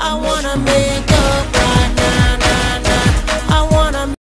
I wanna make